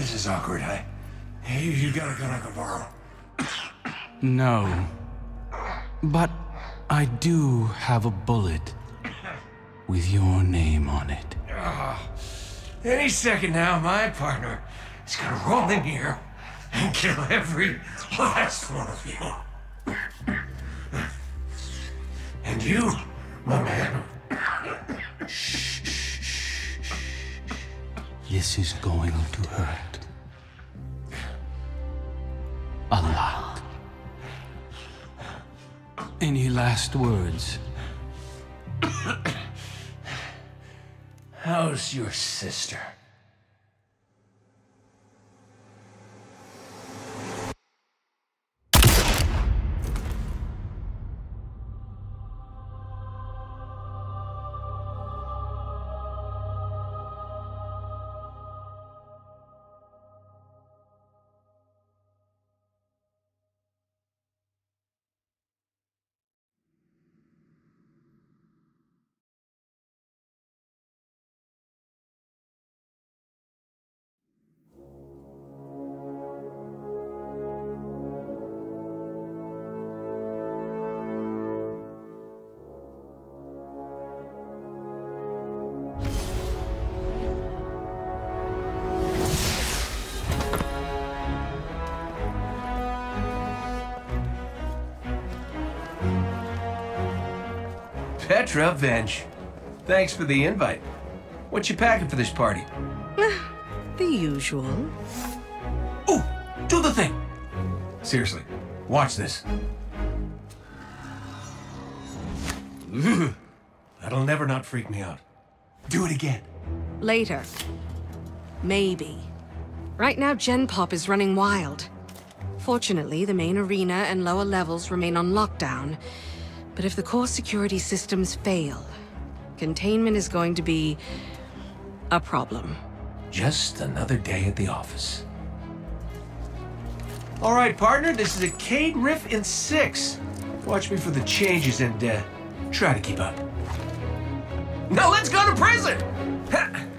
This is awkward. I. Hey, you got a gun I can borrow? No. But I do have a bullet with your name on it. Ah, any second now, my partner is gonna roll in here and kill every last one of you. And you, my man, This is going to hurt. Any last words? how's your sister? Petra Venj. Thanks for the invite. What you packing for this party? The usual. Ooh, do the thing! Seriously, watch this. Ugh, That'll never not freak me out. Do it again. Later. Maybe. Right now, Gen Pop is running wild. Fortunately, the main arena and lower levels remain on lockdown. But if the core security systems fail, containment is going to be a problem. Just another day at the office. All right, partner, this is a Cayde riff in six. Watch me for the changes and uh, try to keep up. Now let's go to prison! Ha!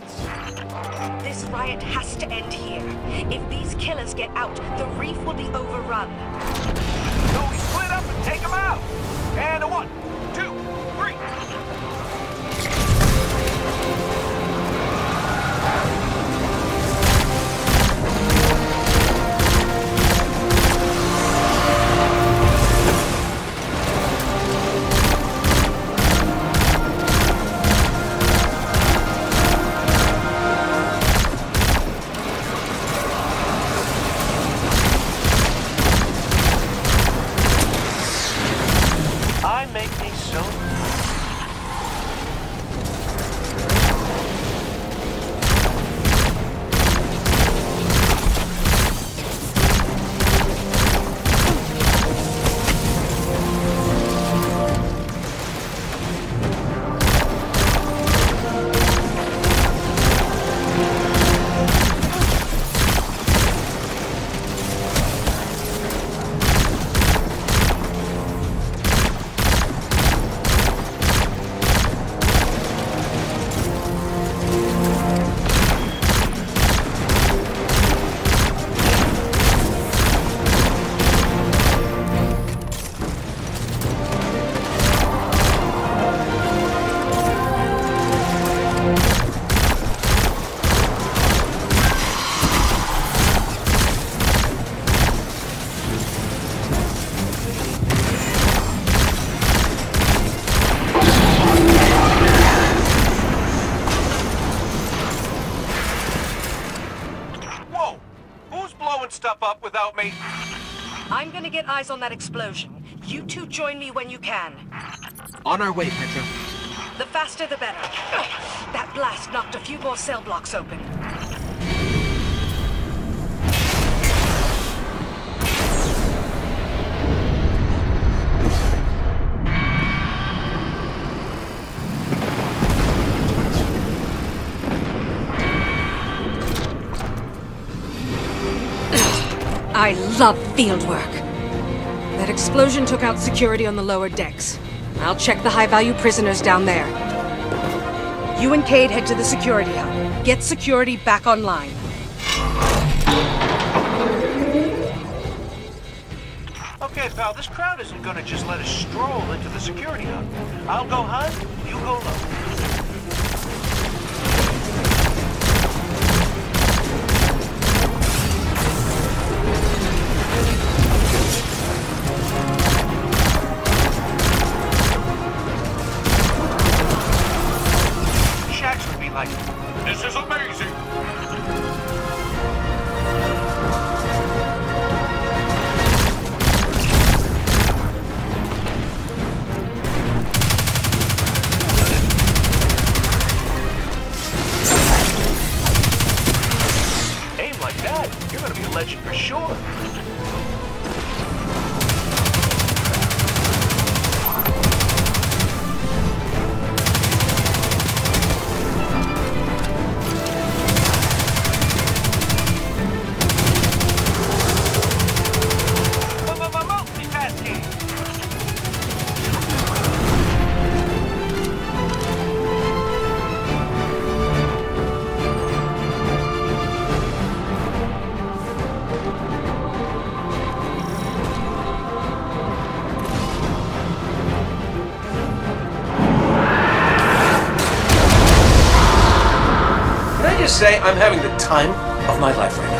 want. This riot has to end here. If these killers get out, the reef will be overrun. So we split up and take them out. And a one, get eyes on that explosion. You two join me when you can. On our way, Petra. The faster the better. That blast knocked a few more cell blocks open. I love field work. That explosion took out security on the lower decks. I'll check the high-value prisoners down there. You and Cayde head to the security hub. Get security back online. Okay, pal, this crowd isn't gonna just let us stroll into the security hub. I'll go high, you go low. Just say I'm having the time of my life right now?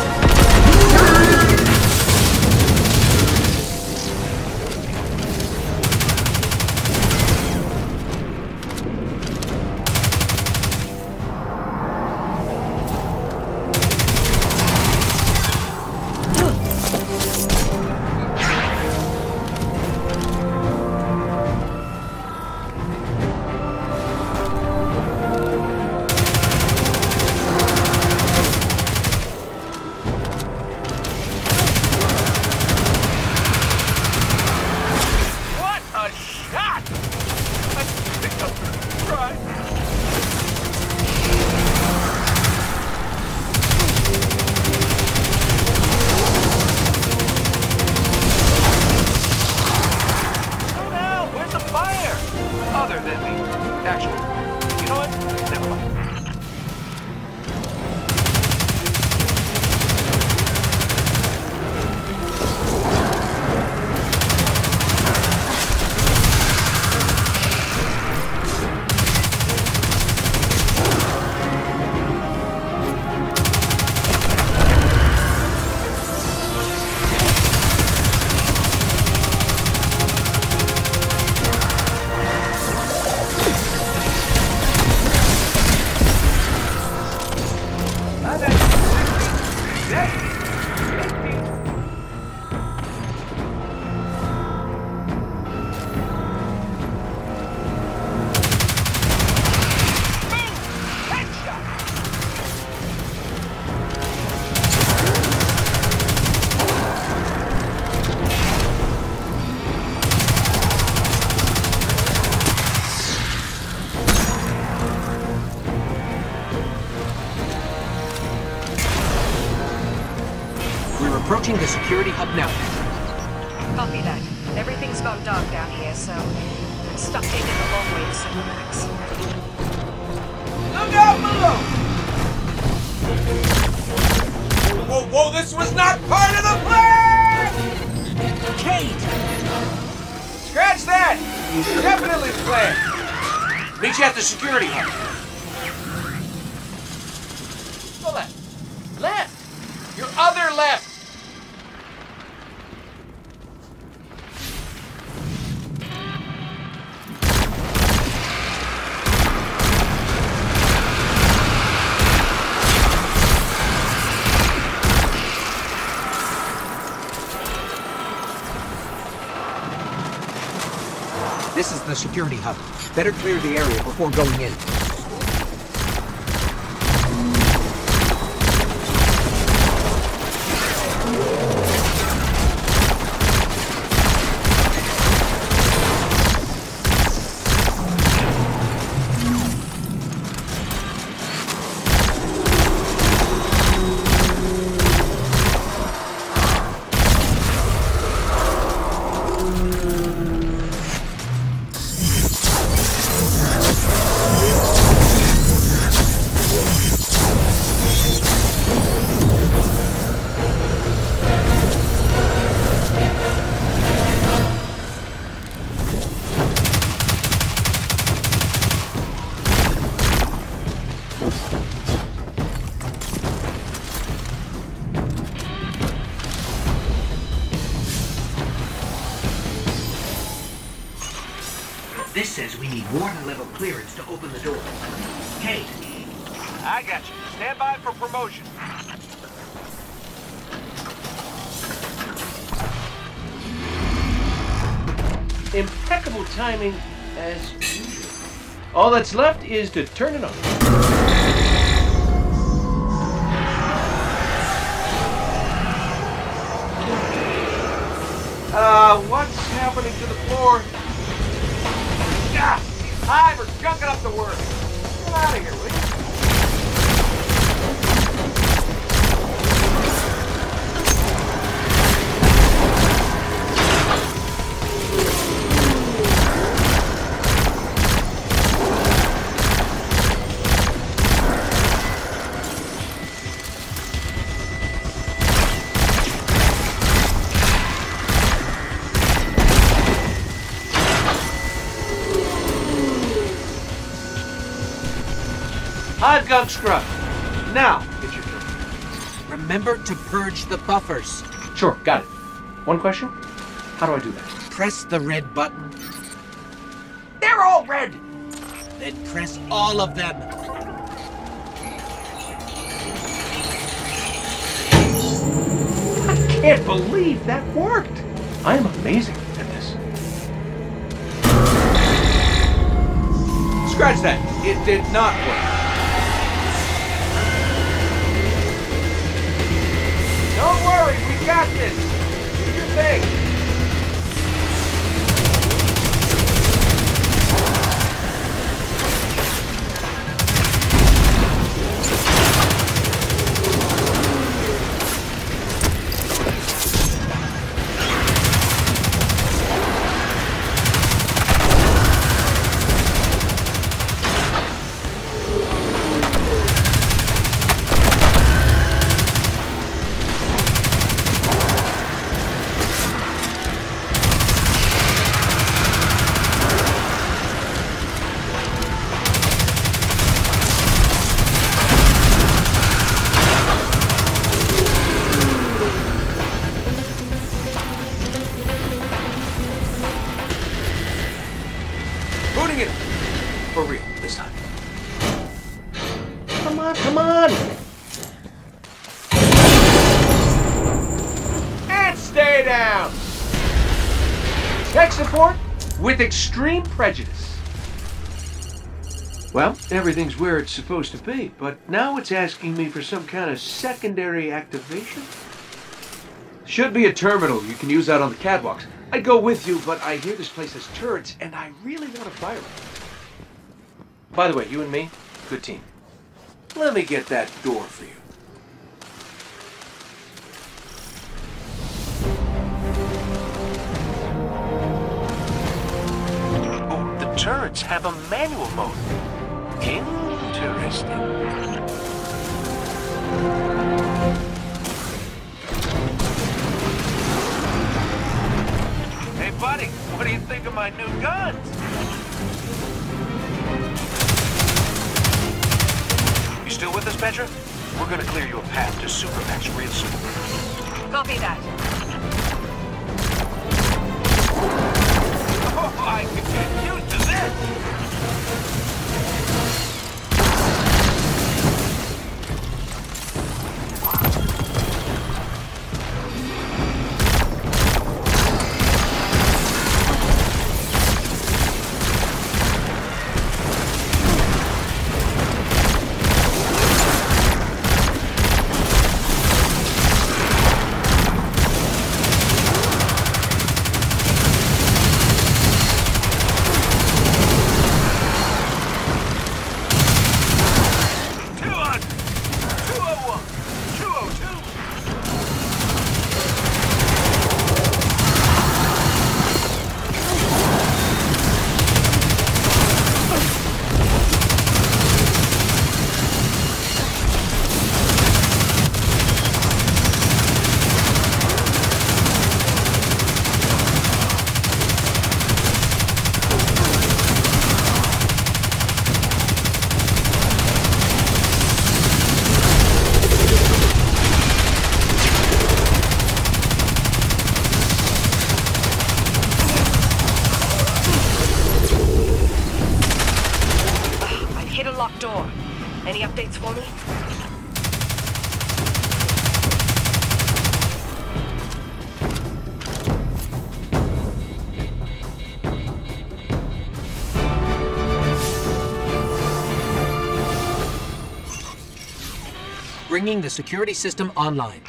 Security hub. Better clear the area before going in. Impeccable timing as usual. All that's left is to turn it on. Uh, what's happening to the floor? Ah, these hive are junking up the work. Get out of here, will you? Hive scrub. Now, get your turn. Remember to purge the buffers. Sure, got it. One question? How do I do that? Press the red button, They're all red! then press all of them. I can't believe that worked. I am amazing at this. Scratch that. It did not work. Extreme prejudice. Well, everything's where it's supposed to be, but now it's asking me for some kind of secondary activation. Should be a terminal you can use out on the catwalks. I'd go with you, but I hear this place has turrets, and I really want to fire them. By the way, you and me, good team. Let me get that door for you. Turrets have a manual mode. Interesting. Hey, buddy, what do you think of my new guns? You still with us, Petra? We're gonna clear you a path to Supermax real soon. Copy that. Oh, I could get used Yeah! The security system online.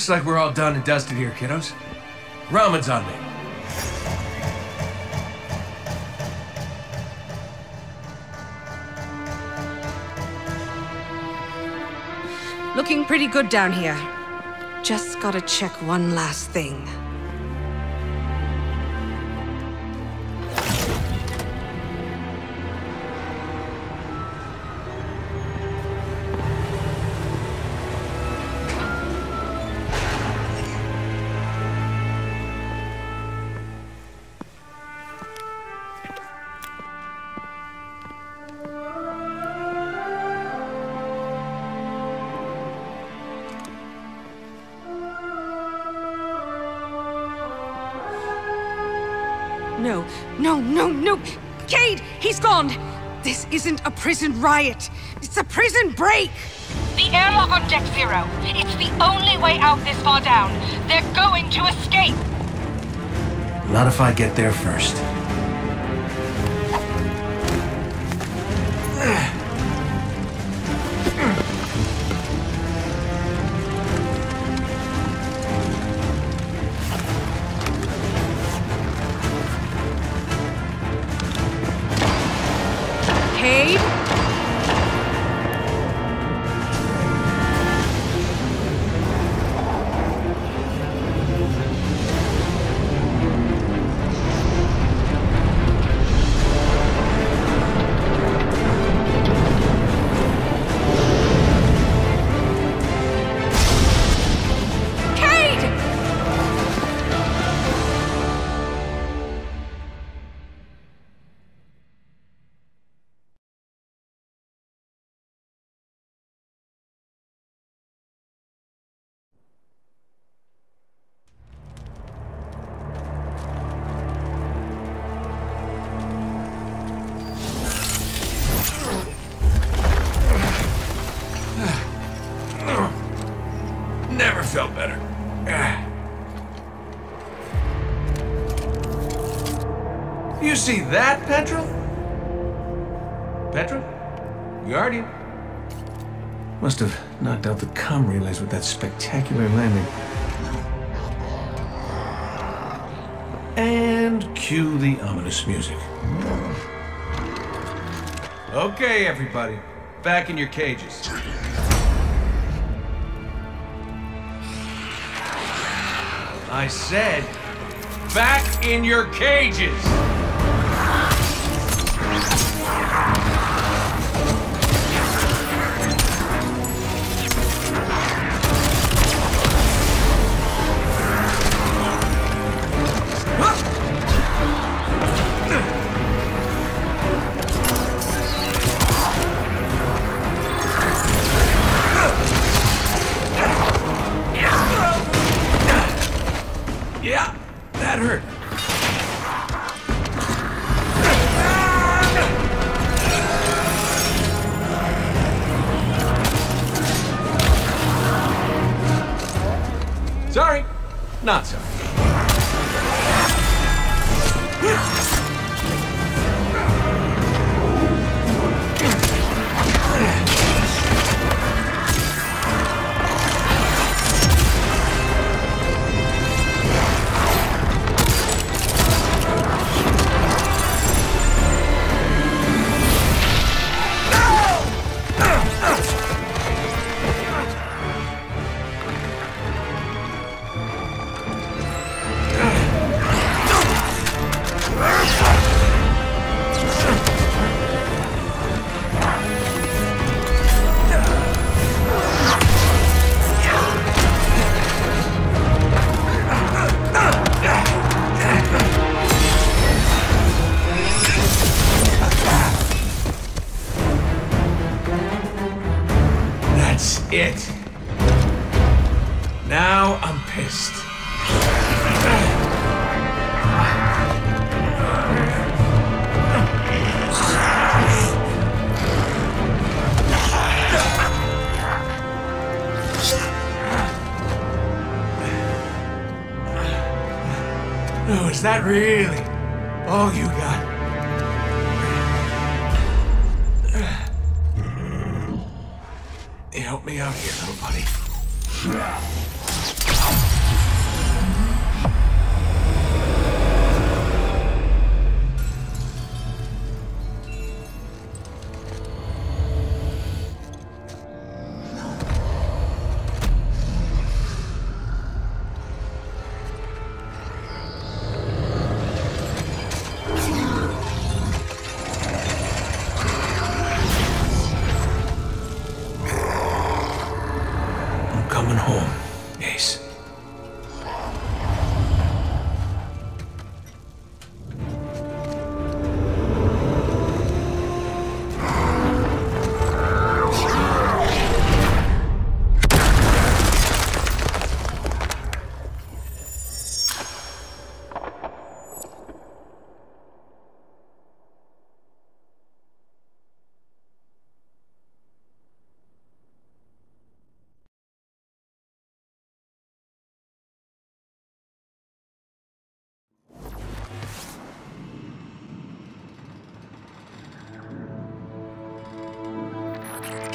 Looks like we're all done and dusted here, kiddos. Ramen's on me. Looking pretty good down here. Just gotta check one last thing. Prison riot! It's a prison break! The airlock on deck zero. It's the only way out this far down. They're going to escape. Not if I get there first. See that, Petra? Petra? Guardian? Must have knocked out the comm relays with that spectacular landing. And cue the ominous music. Okay, everybody. Back in your cages. I said, back in your cages!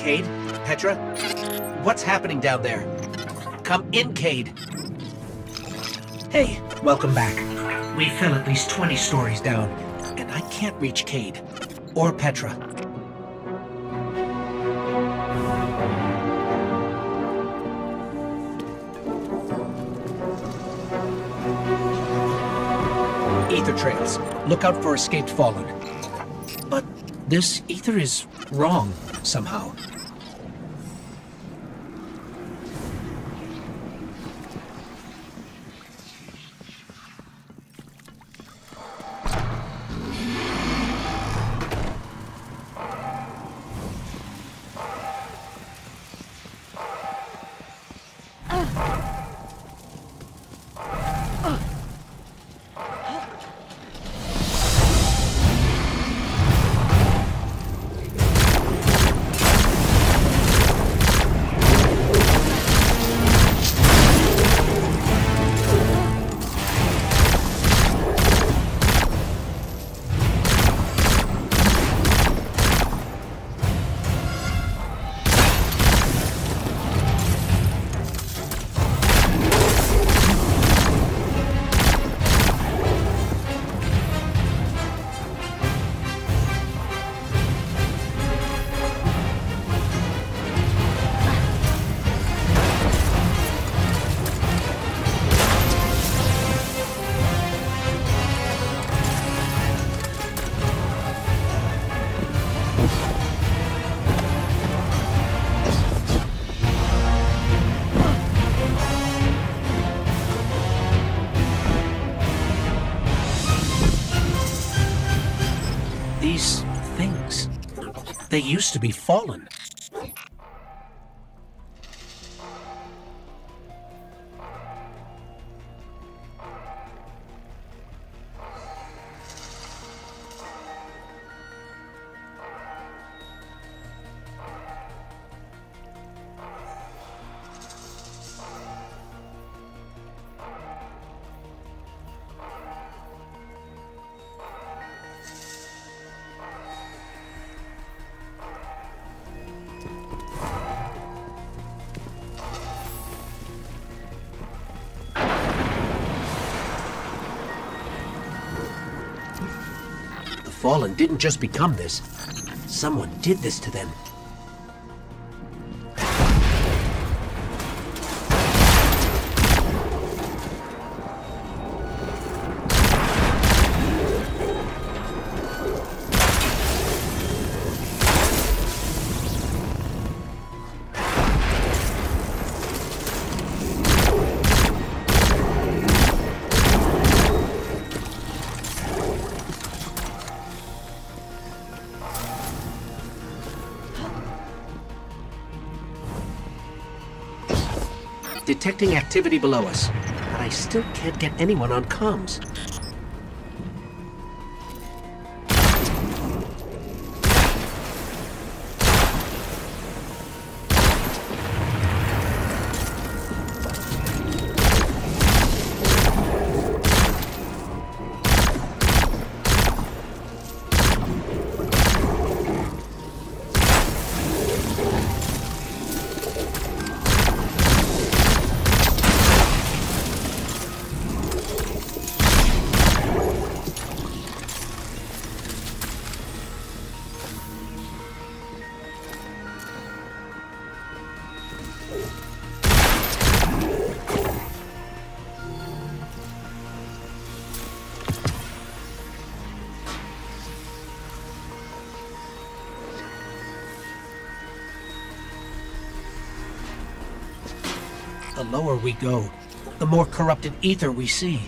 Cayde? Petra? What's happening down there? Come in, Cayde. Hey, welcome back. We fell at least 20 stories down, and I can't reach Cayde. Or Petra. Ether trails. Look out for escaped fallen. But this ether is wrong somehow. These things, they used to be fallen. Didn't just become this. Someone did this to them. Detecting activity below us, but I still can't get anyone on comms. We go, the more corrupted ether we see.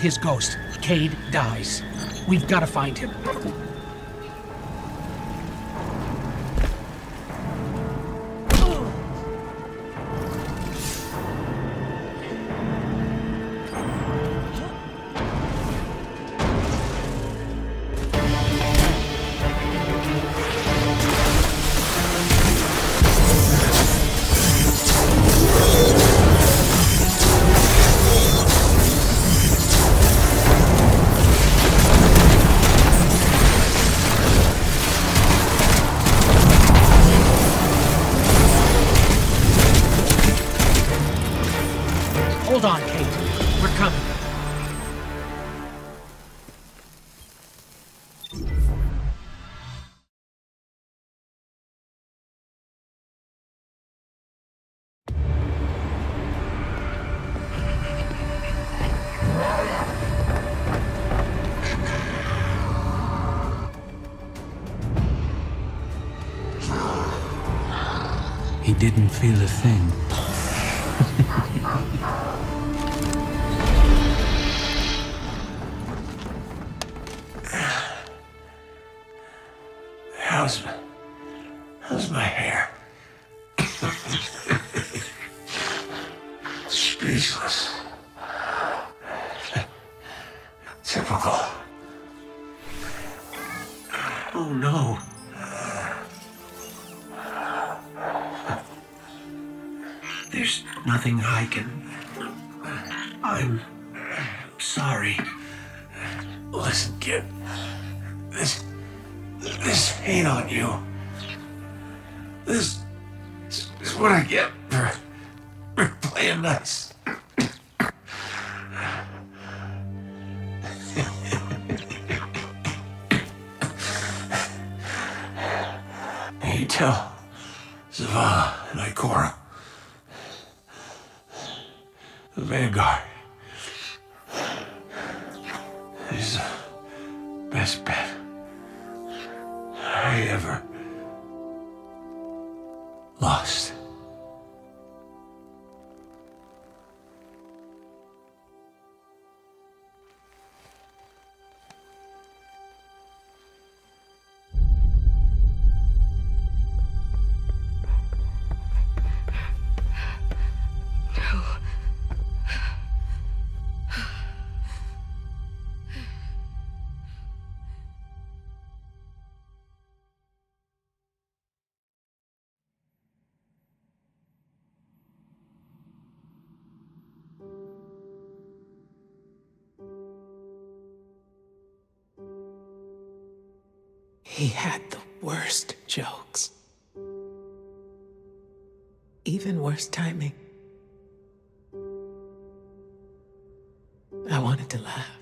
His ghost, Cayde dies. We've got to find him. Didn't feel a thing. Playing nice. you tell Zavala and Ikora. The Vanguard is the best bet I ever lost. Worse timing. I wanted to laugh.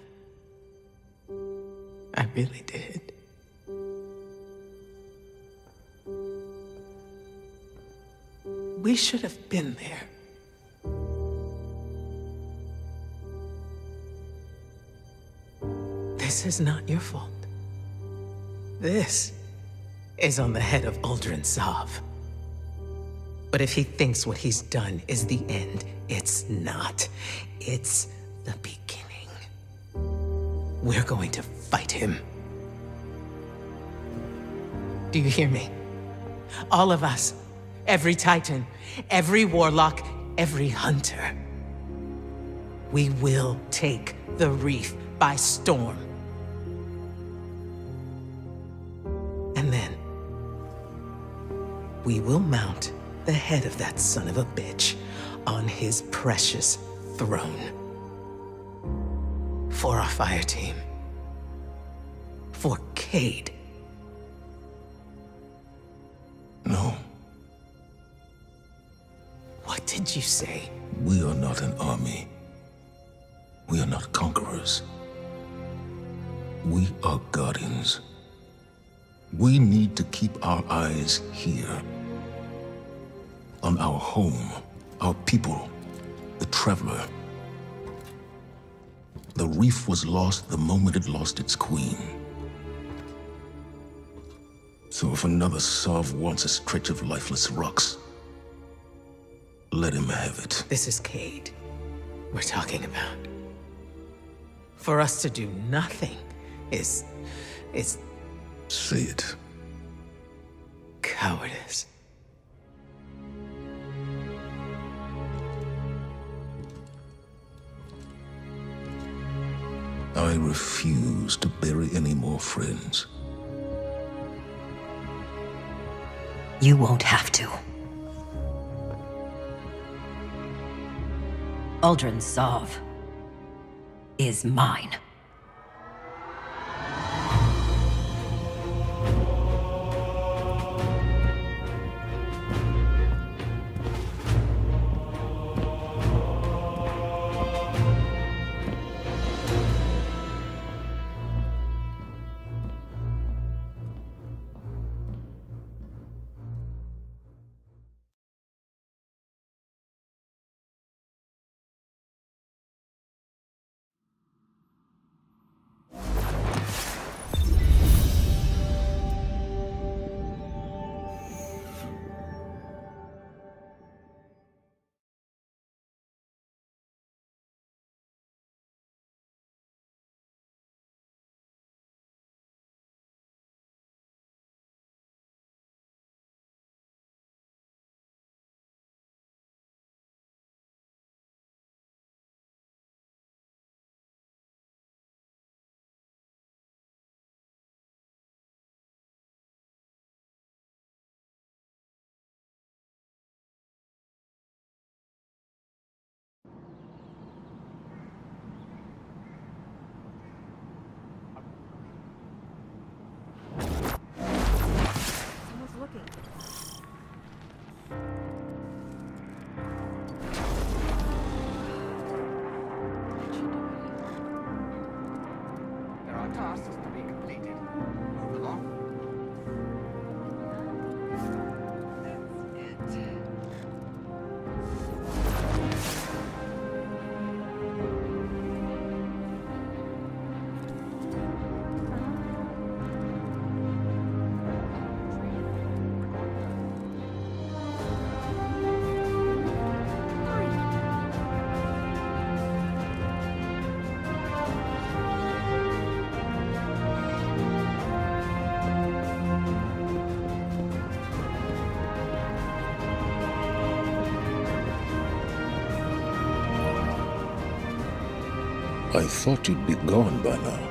I really did. We should have been there. This is not your fault. This is on the head of Uldren Sov. But if he thinks what he's done is the end, it's not. It's the beginning. We're going to fight him. Do you hear me? All of us, every Titan, every Warlock, every Hunter. We will take the Reef by storm. And then, we will mount the head of that son of a bitch on his precious throne. For our fire team. For Cayde. No, What did you say? we are not an army. We are not conquerors. We are guardians. We need to keep our eyes here. On our home, our people, the traveler. The reef was lost the moment it lost its queen. So if another Sov wants a stretch of lifeless rocks, let him have it. This is Cayde we're talking about. For us to do nothing is. is Say it. cowardice. I refuse to bury any more friends. You won't have to. Uldren Sov is mine. Are tasks to be completed. I thought you'd be gone by now.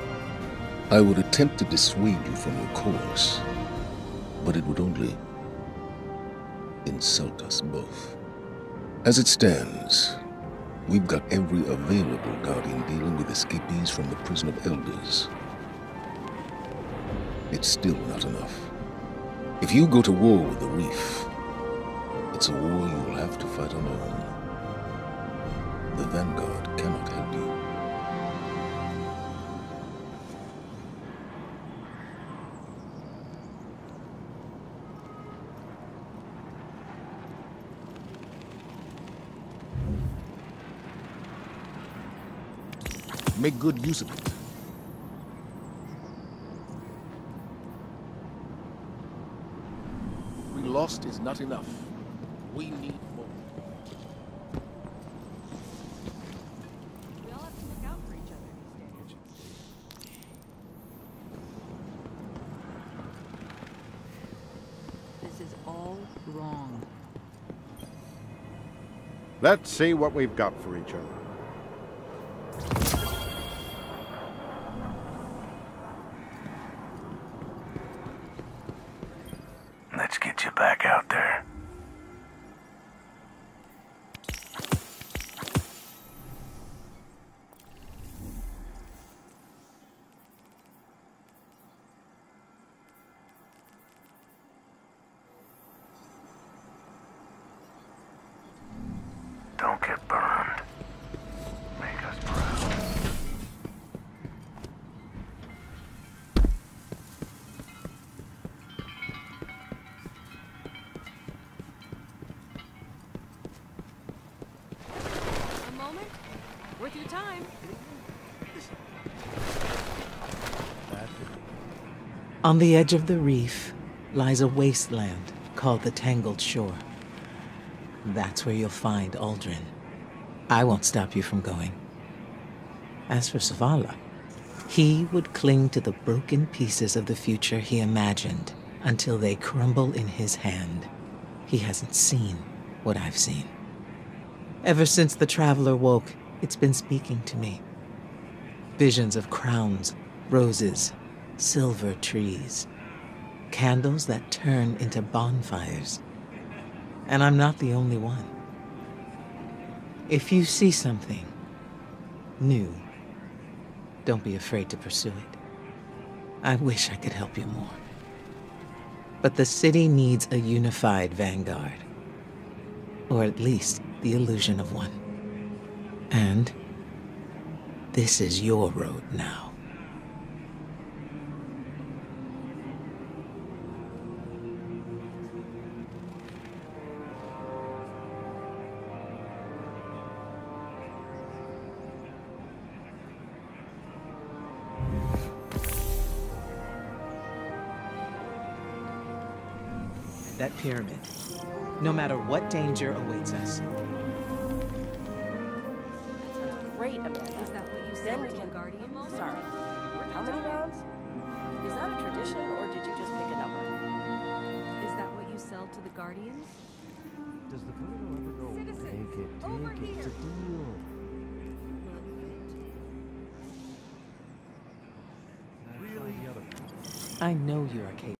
I would attempt to dissuade you from your course, but it would only insult us both. As it stands, we've got every available Guardian dealing with escapees from the Prison of Elders. It's still not enough. If you go to war with the Reef, it's a war you will have to fight alone. The Vanguard cannot help you. Make good use of it. We lost is not enough. We need more. We all have to look out for each other these days. This is all wrong. Let's see what we've got for each other. On the edge of the reef lies a wasteland called the Tangled Shore. That's where you'll find Uldren. I won't stop you from going. As for Zavala, he would cling to the broken pieces of the future he imagined until they crumble in his hand. He hasn't seen what I've seen. Ever since the Traveler woke, it's been speaking to me. Visions of crowns, roses, silver trees, candles that turn into bonfires. And I'm not the only one. If you see something new, don't be afraid to pursue it. I wish I could help you more. But the city needs a unified vanguard. Or at least the illusion of one. And this is your road now. Pyramid. No matter what danger awaits us, Great, Amanda. Is that what you said we to can... the Guardian? Sorry. How many rounds? Is that a tradition, or did you just pick a number? Is that what you sell to the Guardians? Does the photo ever go? Citizens, Take it, over take it. It's a deal. Will it fit? Really? I know you're a capable.